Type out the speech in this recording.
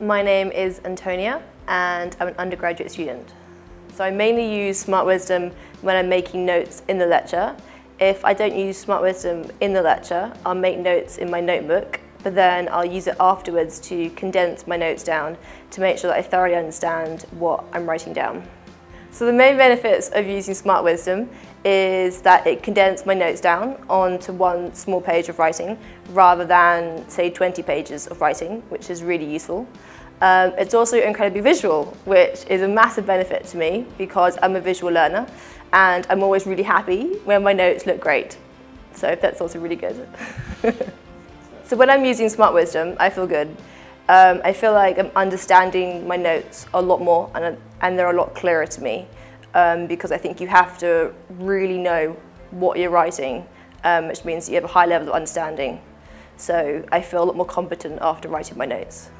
My name is Antonia and I'm an undergraduate student. So I mainly use Smart Wisdom when I'm making notes in the lecture. If I don't use Smart Wisdom in the lecture, I'll make notes in my notebook, but then I'll use it afterwards to condense my notes down to make sure that I thoroughly understand what I'm writing down. So the main benefits of using Smart Wisdom is that it condensed my notes down onto one small page of writing rather than say 20 pages of writing, which is really useful. Um, it's also incredibly visual, which is a massive benefit to me because I'm a visual learner and I'm always really happy when my notes look great. So that's also really good. so when I'm using Smart Wisdom, I feel good. Um, I feel like I'm understanding my notes a lot more and, and they're a lot clearer to me um, because I think you have to really know what you're writing, um, which means you have a high level of understanding. So I feel a lot more competent after writing my notes.